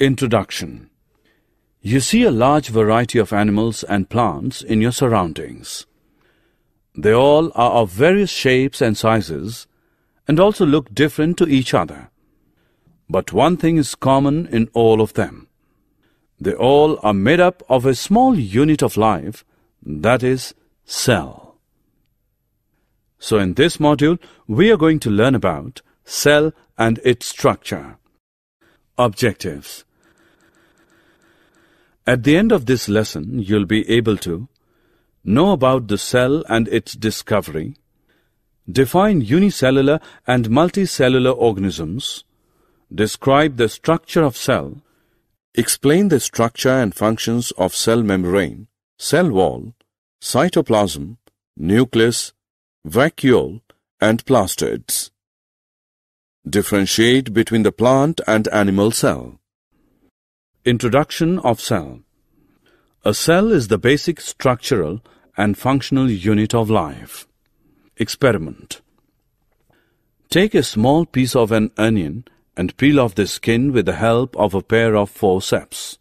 Introduction You see a large variety of animals and plants in your surroundings. They all are of various shapes and sizes and also look different to each other. But one thing is common in all of them. They all are made up of a small unit of life, that is, cell. So in this module, we are going to learn about cell and its structure. Objectives at the end of this lesson, you'll be able to know about the cell and its discovery, define unicellular and multicellular organisms, describe the structure of cell, explain the structure and functions of cell membrane, cell wall, cytoplasm, nucleus, vacuole, and plastids. Differentiate between the plant and animal cell. Introduction of cell A cell is the basic structural and functional unit of life. Experiment Take a small piece of an onion and peel off the skin with the help of a pair of forceps.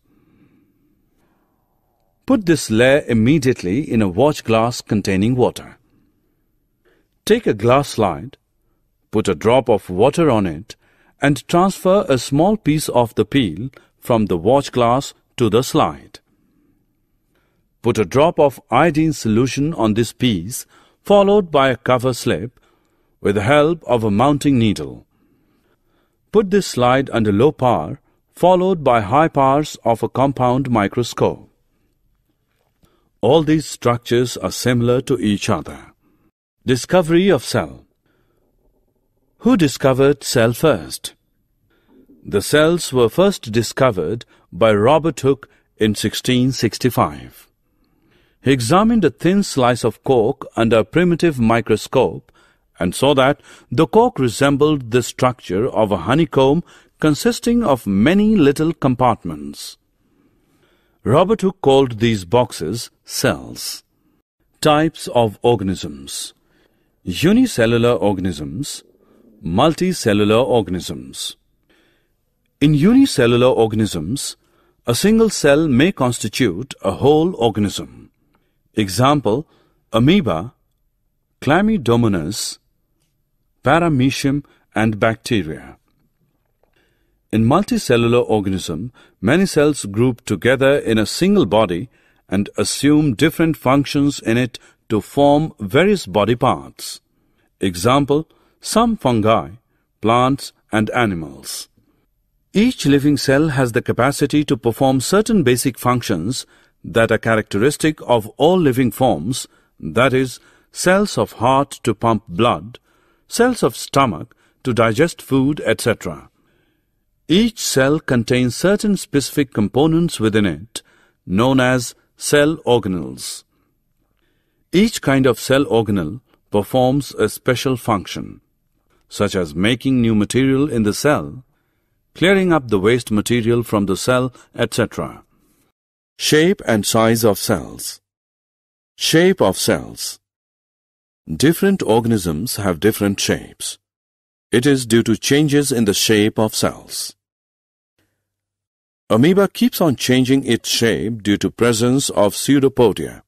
Put this layer immediately in a watch glass containing water. Take a glass slide, put a drop of water on it, and transfer a small piece of the peel from the watch glass to the slide. Put a drop of iodine solution on this piece followed by a cover slip with the help of a mounting needle. Put this slide under low power followed by high powers of a compound microscope. All these structures are similar to each other. Discovery of cell Who discovered cell first? The cells were first discovered by Robert Hooke in 1665. He examined a thin slice of cork under a primitive microscope and saw that the cork resembled the structure of a honeycomb consisting of many little compartments. Robert Hooke called these boxes cells. Types of organisms Unicellular organisms, multicellular organisms. In unicellular organisms, a single cell may constitute a whole organism. Example, amoeba, chlamydomonas, paramecium and bacteria. In multicellular organism, many cells group together in a single body and assume different functions in it to form various body parts. Example, some fungi, plants and animals. Each living cell has the capacity to perform certain basic functions that are characteristic of all living forms, that is, cells of heart to pump blood, cells of stomach to digest food, etc. Each cell contains certain specific components within it, known as cell organelles. Each kind of cell organelle performs a special function, such as making new material in the cell, clearing up the waste material from the cell, etc. Shape and size of cells. Shape of cells. Different organisms have different shapes. It is due to changes in the shape of cells. Amoeba keeps on changing its shape due to presence of pseudopodia.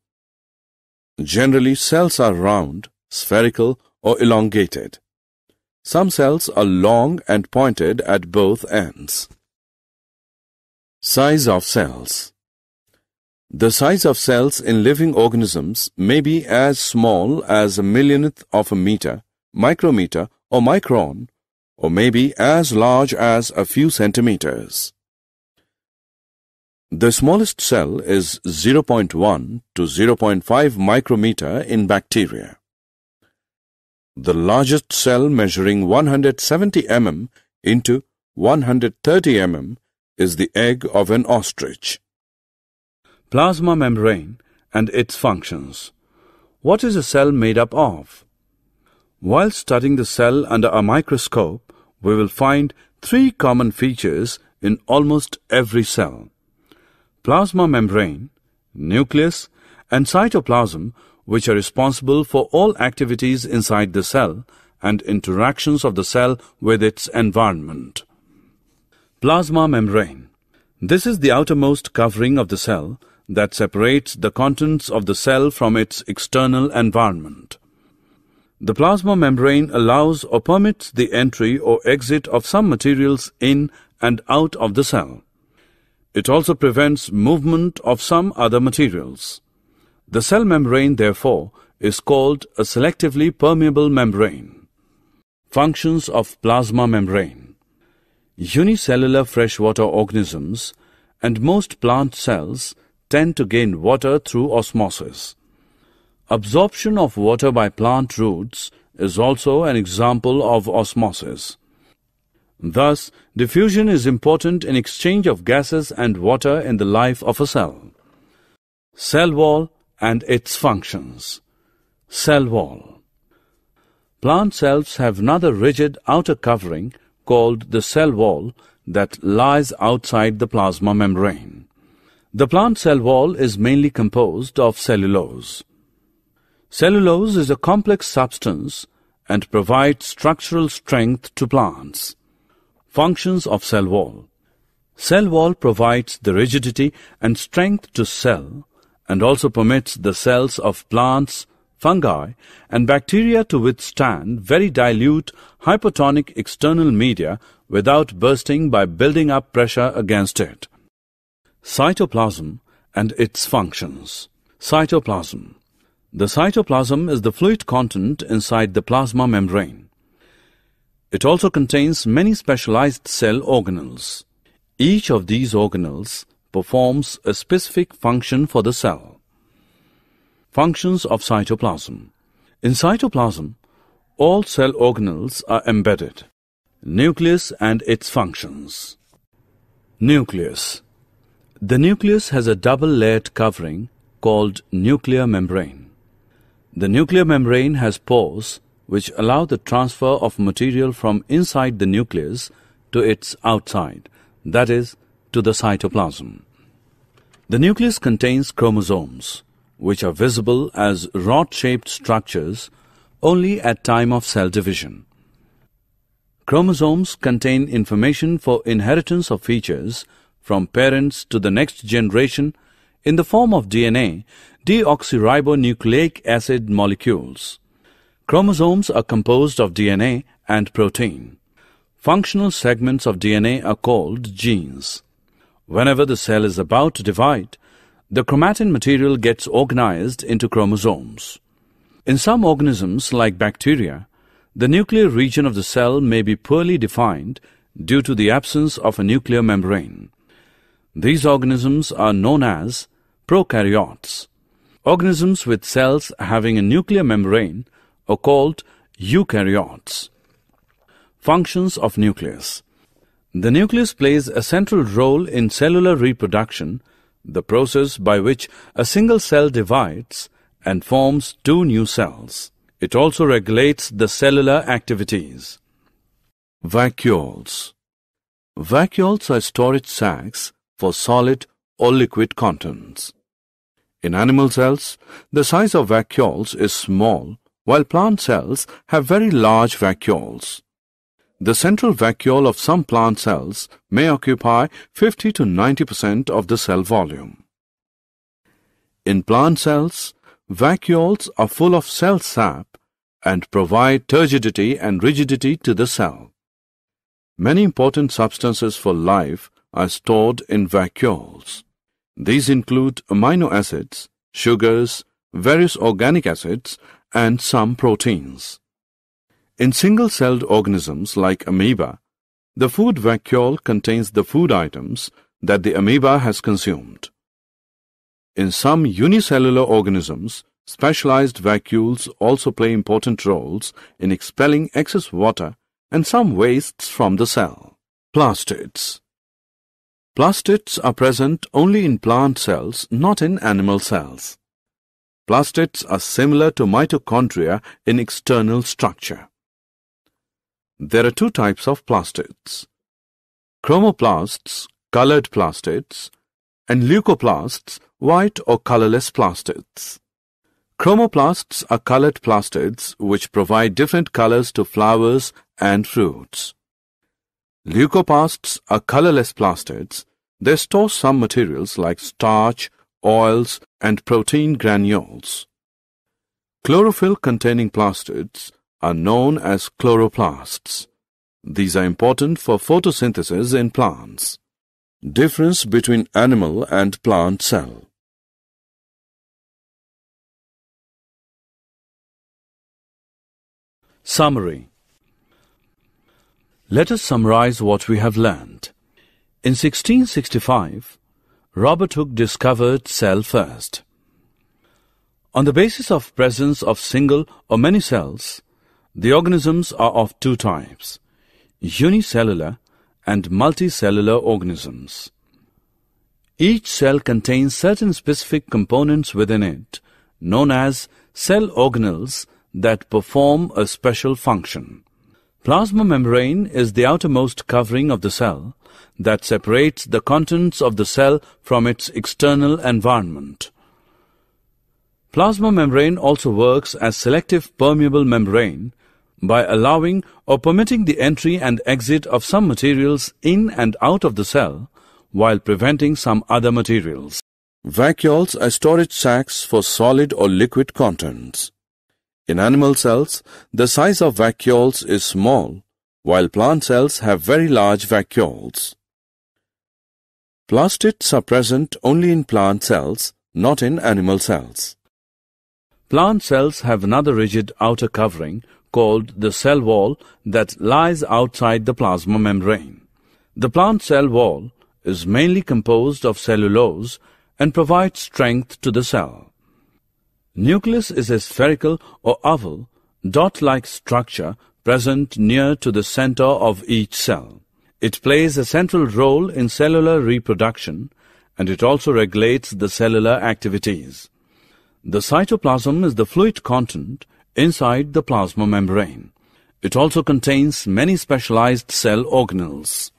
Generally, cells are round, spherical, or elongated. Some cells are long and pointed at both ends. Size of cells The size of cells in living organisms may be as small as a millionth of a meter, micrometer or micron, or may be as large as a few centimeters. The smallest cell is 0.1 to 0.5 micrometer in bacteria. The largest cell measuring 170 mm into 130 mm is the egg of an ostrich. Plasma membrane and its functions. What is a cell made up of? While studying the cell under a microscope, we will find three common features in almost every cell. Plasma membrane, nucleus, and cytoplasm which are responsible for all activities inside the cell and interactions of the cell with its environment. Plasma membrane. This is the outermost covering of the cell that separates the contents of the cell from its external environment. The plasma membrane allows or permits the entry or exit of some materials in and out of the cell. It also prevents movement of some other materials. The cell membrane, therefore, is called a selectively permeable membrane. Functions of plasma membrane Unicellular freshwater organisms and most plant cells tend to gain water through osmosis. Absorption of water by plant roots is also an example of osmosis. Thus, diffusion is important in exchange of gases and water in the life of a cell. Cell wall and its functions. Cell wall. Plant cells have another rigid outer covering called the cell wall that lies outside the plasma membrane. The plant cell wall is mainly composed of cellulose. Cellulose is a complex substance and provides structural strength to plants. Functions of cell wall. Cell wall provides the rigidity and strength to cell and also permits the cells of plants fungi, and bacteria to withstand very dilute hypotonic external media without bursting by building up pressure against it. Cytoplasm and its functions. Cytoplasm. The cytoplasm is the fluid content inside the plasma membrane. It also contains many specialized cell organelles. Each of these organelles performs a specific function for the cell. Functions of cytoplasm. In cytoplasm, all cell organelles are embedded. Nucleus and its functions. Nucleus. The nucleus has a double-layered covering called nuclear membrane. The nuclear membrane has pores which allow the transfer of material from inside the nucleus to its outside, that is, to the cytoplasm. The nucleus contains chromosomes, which are visible as rod-shaped structures only at time of cell division. Chromosomes contain information for inheritance of features from parents to the next generation in the form of DNA, deoxyribonucleic acid molecules. Chromosomes are composed of DNA and protein. Functional segments of DNA are called genes. Whenever the cell is about to divide, the chromatin material gets organized into chromosomes. In some organisms, like bacteria, the nuclear region of the cell may be poorly defined due to the absence of a nuclear membrane. These organisms are known as prokaryotes. Organisms with cells having a nuclear membrane are called eukaryotes. Functions of nucleus The nucleus plays a central role in cellular reproduction the process by which a single cell divides and forms two new cells. It also regulates the cellular activities. Vacuoles Vacuoles are storage sacs for solid or liquid contents. In animal cells, the size of vacuoles is small, while plant cells have very large vacuoles. The central vacuole of some plant cells may occupy 50 to 90% of the cell volume. In plant cells, vacuoles are full of cell sap and provide turgidity and rigidity to the cell. Many important substances for life are stored in vacuoles. These include amino acids, sugars, various organic acids, and some proteins. In single-celled organisms like amoeba, the food vacuole contains the food items that the amoeba has consumed. In some unicellular organisms, specialized vacuoles also play important roles in expelling excess water and some wastes from the cell. Plastids Plastids are present only in plant cells, not in animal cells. Plastids are similar to mitochondria in external structure. There are two types of plastids. Chromoplasts, colored plastids, and leucoplasts, white or colorless plastids. Chromoplasts are colored plastids which provide different colors to flowers and fruits. Leucoplasts are colorless plastids They store some materials like starch, oils, and protein granules. Chlorophyll-containing plastids are known as chloroplasts. These are important for photosynthesis in plants. Difference between animal and plant cell. Summary Let us summarize what we have learned. In 1665, Robert Hooke discovered cell first. On the basis of presence of single or many cells, the organisms are of two types, unicellular and multicellular organisms. Each cell contains certain specific components within it, known as cell organelles that perform a special function. Plasma membrane is the outermost covering of the cell that separates the contents of the cell from its external environment. Plasma membrane also works as selective permeable membrane by allowing or permitting the entry and exit of some materials in and out of the cell while preventing some other materials. Vacuoles are storage sacs for solid or liquid contents. In animal cells, the size of vacuoles is small, while plant cells have very large vacuoles. Plastids are present only in plant cells, not in animal cells. Plant cells have another rigid outer covering called the cell wall that lies outside the plasma membrane. The plant cell wall is mainly composed of cellulose and provides strength to the cell. Nucleus is a spherical or oval, dot-like structure present near to the center of each cell. It plays a central role in cellular reproduction and it also regulates the cellular activities. The cytoplasm is the fluid content inside the plasma membrane. It also contains many specialized cell organelles.